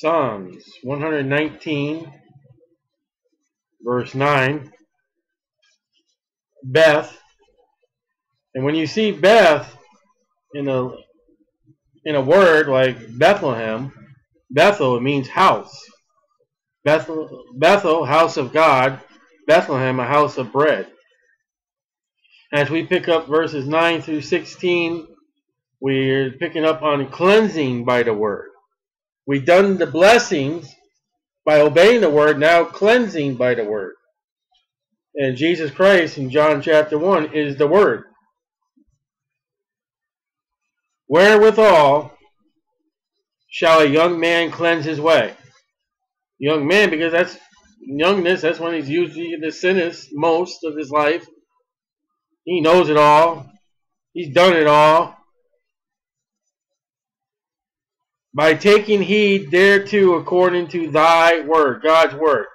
Psalms 119, verse 9. Beth. And when you see Beth in a in a word like Bethlehem, Bethel means house. Bethel, Bethel, house of God. Bethlehem, a house of bread. As we pick up verses 9 through 16, we're picking up on cleansing by the word. We've done the blessings by obeying the word, now cleansing by the word. And Jesus Christ in John chapter 1 is the word. Wherewithal shall a young man cleanse his way? Young man, because that's youngness, that's when he's usually the sinners most of his life. He knows it all. He's done it all. By taking heed thereto according to thy word, God's word.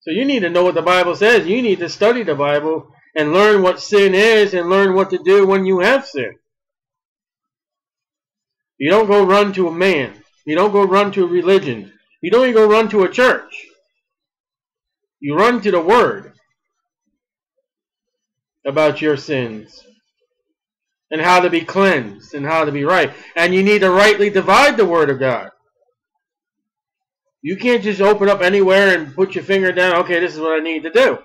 So you need to know what the Bible says. You need to study the Bible and learn what sin is and learn what to do when you have sin. You don't go run to a man. You don't go run to a religion. You don't even go run to a church. You run to the Word about your sins and how to be cleansed and how to be right. And you need to rightly divide the Word of God. You can't just open up anywhere and put your finger down, okay, this is what I need to do.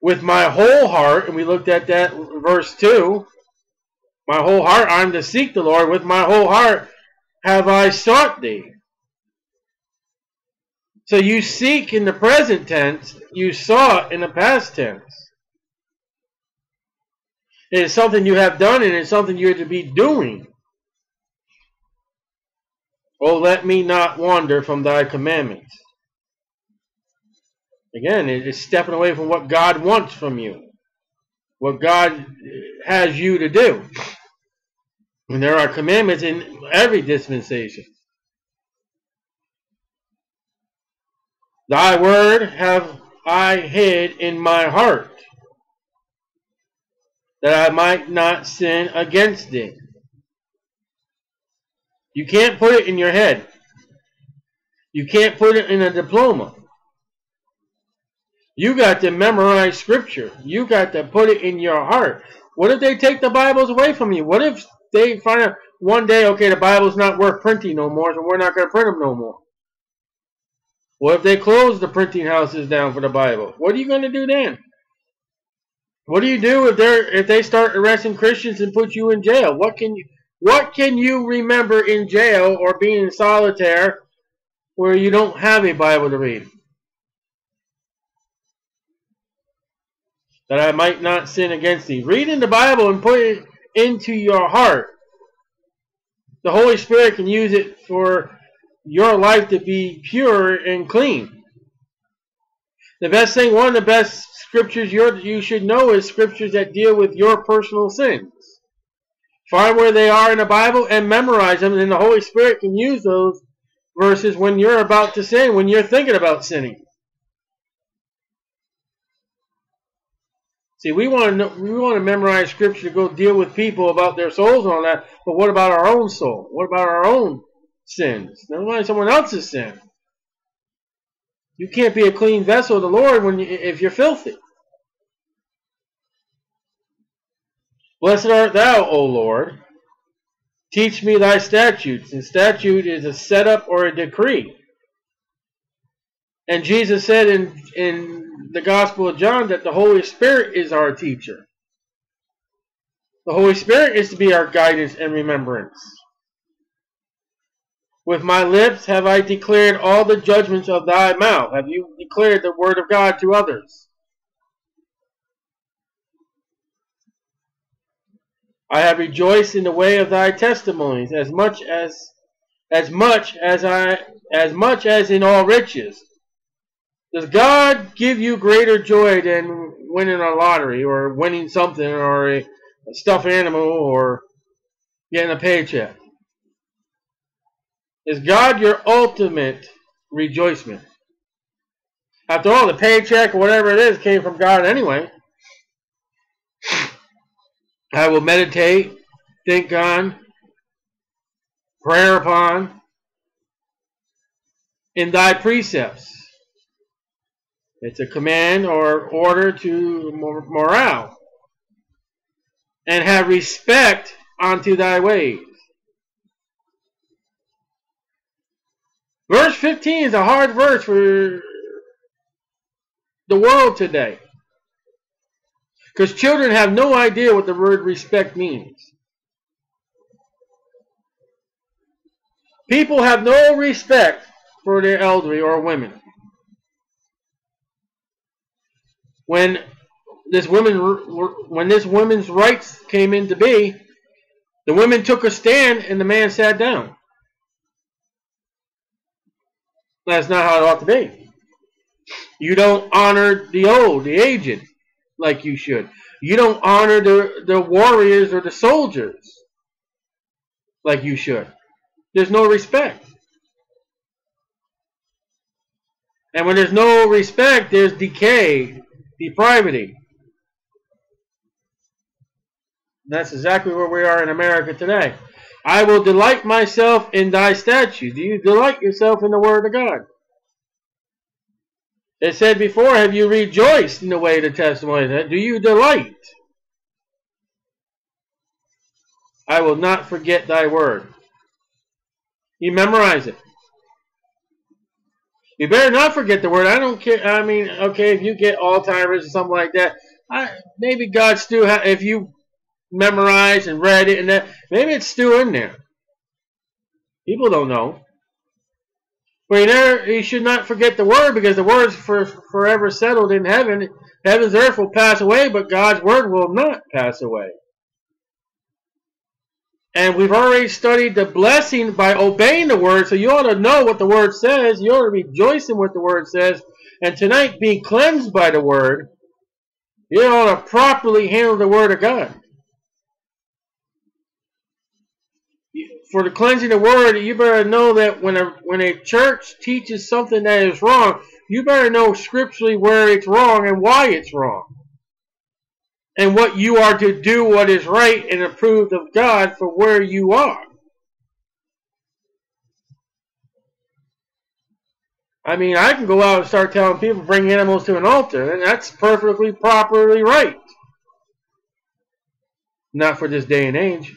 With my whole heart, and we looked at that verse 2, my whole heart I'm to seek the Lord, with my whole heart have I sought thee. So you seek in the present tense, you sought in the past tense. It is something you have done and it's something you're to be doing. Oh, let me not wander from thy commandments. Again, it is stepping away from what God wants from you. What God has you to do. And there are commandments in every dispensation. Thy word have I hid in my heart, that I might not sin against thee. You can't put it in your head. You can't put it in a diploma. You got to memorize scripture. You got to put it in your heart. What if they take the Bibles away from you? What if they find out one day, okay, the Bible's not worth printing no more, so we're not going to print them no more? What if they close the printing houses down for the Bible? What are you going to do then? What do you do if they if they start arresting Christians and put you in jail? What can you what can you remember in jail or being in solitaire where you don't have a Bible to read? That I might not sin against thee. Reading the Bible and put it into your heart. The Holy Spirit can use it for your life to be pure and clean. The best thing, one of the best scriptures you you should know is scriptures that deal with your personal sins. Find where they are in the Bible and memorize them, and the Holy Spirit can use those verses when you're about to sin, when you're thinking about sinning. See, we want to know, we want to memorize scripture to go deal with people about their souls and all that, but what about our own soul? What about our own sins? Never mind someone else's sin. You can't be a clean vessel of the Lord when you, if you're filthy. Blessed art thou, O Lord. Teach me thy statutes. And statute is a setup or a decree. And Jesus said in, in the Gospel of John that the Holy Spirit is our teacher. The Holy Spirit is to be our guidance and remembrance. With my lips have I declared all the judgments of thy mouth. Have you declared the word of God to others? I have rejoiced in the way of thy testimonies, as much as as much as I as much as in all riches. Does God give you greater joy than winning a lottery or winning something or a, a stuffed animal or getting a paycheck? Is God your ultimate rejoicement? After all, the paycheck or whatever it is came from God anyway. I will meditate, think on, prayer upon, in thy precepts. It's a command or order to morale. And have respect unto thy ways. Verse 15 is a hard verse for the world today. Because children have no idea what the word respect means. People have no respect for their elderly or women. When this woman, when this woman's rights came into be, the women took a stand and the man sat down. That's not how it ought to be. You don't honor the old, the aged, like you should. You don't honor the, the warriors or the soldiers like you should. There's no respect. And when there's no respect, there's decay, depravity. That's exactly where we are in America today. I will delight myself in thy statutes. Do you delight yourself in the word of God? It said before, have you rejoiced in the way of the testimony? Do you delight? I will not forget thy word. You memorize it. You better not forget the word. I don't care. I mean, okay, if you get Alzheimer's or something like that, I, maybe God still ha- if you memorize and read it and that, maybe it's still in there. People don't know. But you, never, you should not forget the word because the word is for, forever settled in heaven. Heaven's earth will pass away, but God's word will not pass away. And we've already studied the blessing by obeying the word, so you ought to know what the word says. You ought to rejoice in what the word says. And tonight, being cleansed by the word, you ought to properly handle the word of God. For the cleansing of the word, you better know that when a when a church teaches something that is wrong, you better know scripturally where it's wrong and why it's wrong and what you are to do what is right and approved of God for where you are. I mean, I can go out and start telling people bring animals to an altar, and that's perfectly properly right. Not for this day and age.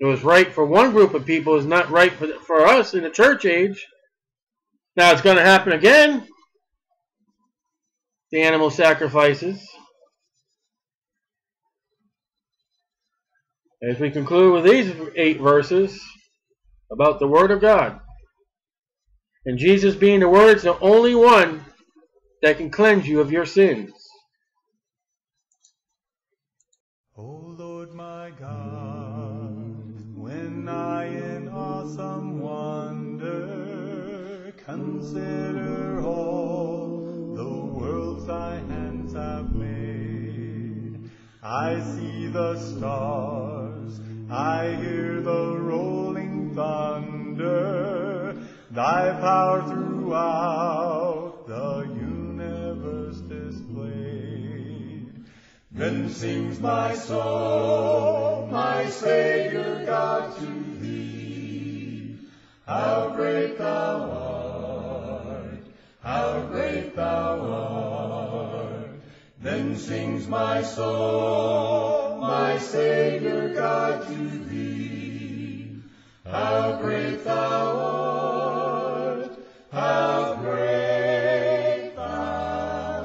It was right for one group of people, is not right for, for us in the church age. Now it's going to happen again the animal sacrifices. As we conclude with these eight verses about the Word of God. And Jesus being the Word is the only one that can cleanse you of your sins. Awesome wonder consider all the worlds thy hands have made. I see the stars, I hear the rolling thunder, thy power throughout the universe displayed. Then sings my soul, my Savior God to thee, how great thou art, how great thou art. Then sings my soul, my Savior God to thee. How great thou art, how great thou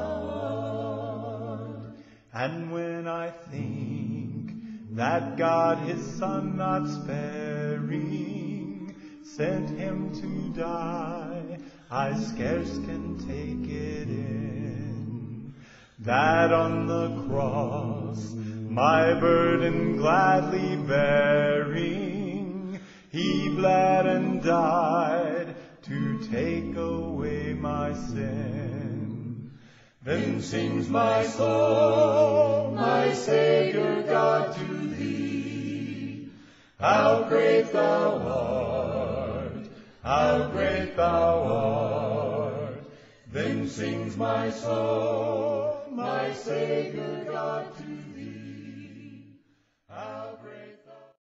art. And when I think that God his Son not sent him to die, I scarce can take it in. That on the cross, my burden gladly bearing, he bled and died to take away my sin. Then sings my soul, my Savior God to thee, how great thou art, how great thou art. Then sings my soul, my Savior God